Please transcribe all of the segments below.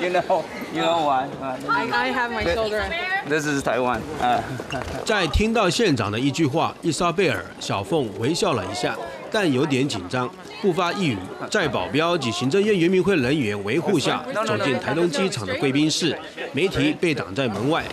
you know, you know why? I, I have my shoulder. This is Taiwan. Uh, 在听到县长的一句话，伊莎贝尔·小凤微笑了一下，但有点紧张，不发一语。在保镖及行政院原民会人员维护下，走进台东机场的贵宾室，媒体被挡在门外。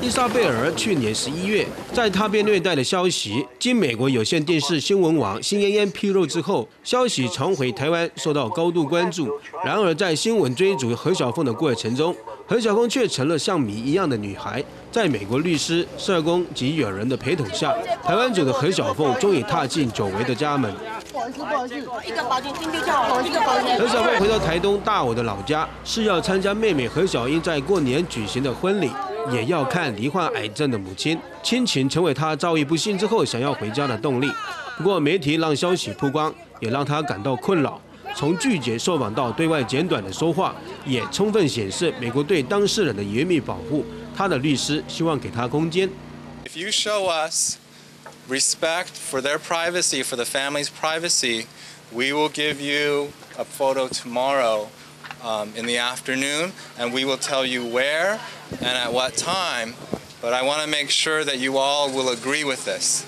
伊莎贝尔去年十一月，在他被虐待的消息经美国有线电视新闻网新烟烟披露之后，消息传回台湾，受到高度关注。然而，在新闻追逐何小凤的过程中，何小凤却成了像谜一样的女孩。在美国律师、社工及友人的陪同下，台湾组的何小凤终于踏进久违的家门。不好意思，不好意思，一个保险金就好，一个保险。何小妹回到台东大武的老家，是要参加妹妹何小英在过年举行的婚礼。也要看罹患癌症的母亲，亲情成为她遭遇不幸之后想要回家的动力。不过媒体让消息曝光，也让她感到困扰。从拒绝受访到对外简短的说话，也充分显示美国对当事人的严密保护。他的律师希望给他空间。If you show us respect for their privacy, for the family's privacy, we will give you a photo tomorrow. um, in the afternoon, and we will tell you where and at what time. But I want to make sure that you all will agree with this.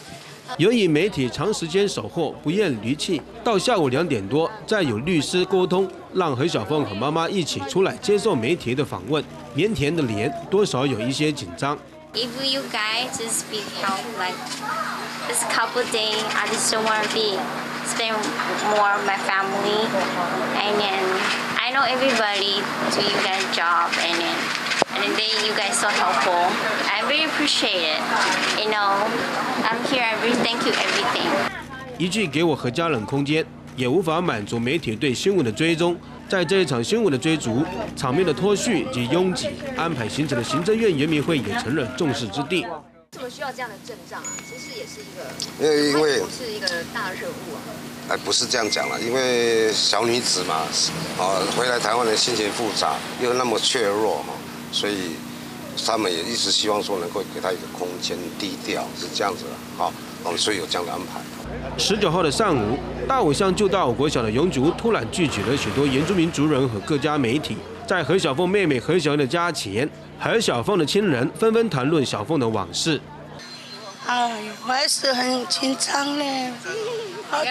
由于媒体长时间守候，不厌离弃，到下午两点多，再有律师沟通，让何小凤和妈妈一起出来接受媒体的访问，腼腆的脸多少有一些紧张。 If you guys just be help like this couple day, I just don't want to be spend more of my family, and then I know everybody do you guys job and then and then you guys so helpful. I really appreciate it. You know, I'm here. I really thank you everything. 一句给我和家人空间， 也无法满足媒体对新闻的追踪。在这一场新闻的追逐，场面的脱序及拥挤，安排行程的行政院原民会也成了重视之地。为什么需要这样的阵仗啊？其实也是一个，因为因为是一个大任务啊。哎，不是这样讲了，因为小女子嘛，啊，回来台湾的心情复杂，又那么怯弱哈，所以他们也一直希望说能够给她一个空间，低调是这样子的，好，哦，所以有这样的安排。十九号的上午，大武乡就大武国小的永竹突然聚集了许多原住民族人和各家媒体，在何小凤妹妹何小英的家前，何小凤的亲人纷纷谈论小凤的往事。哎，我还是很紧张呢。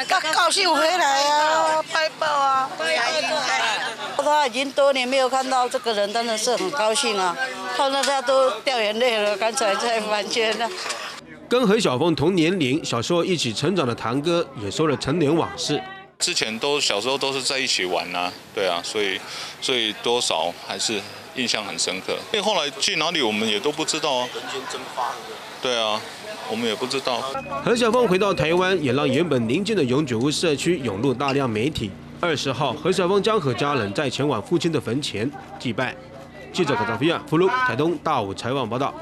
高高兴回来啊，拍报啊，他已经多年没有看到这个人，真的是很高兴啊！看到他都掉眼泪了，刚才在房间呢。跟何小凤同年龄、小时候一起成长的堂哥也说了陈年往事。之前都小时候都是在一起玩啊，对啊，所以所以多少还是印象很深刻。因为后来去哪里我们也都不知道啊。人间蒸发。对啊。我们也不知道。何小凤回到台湾，也让原本宁静的永久屋社区涌入大量媒体。二十号，何小凤将和家人在前往父亲的坟前祭拜。记者何兆飞啊，福禄台东大武采访报道。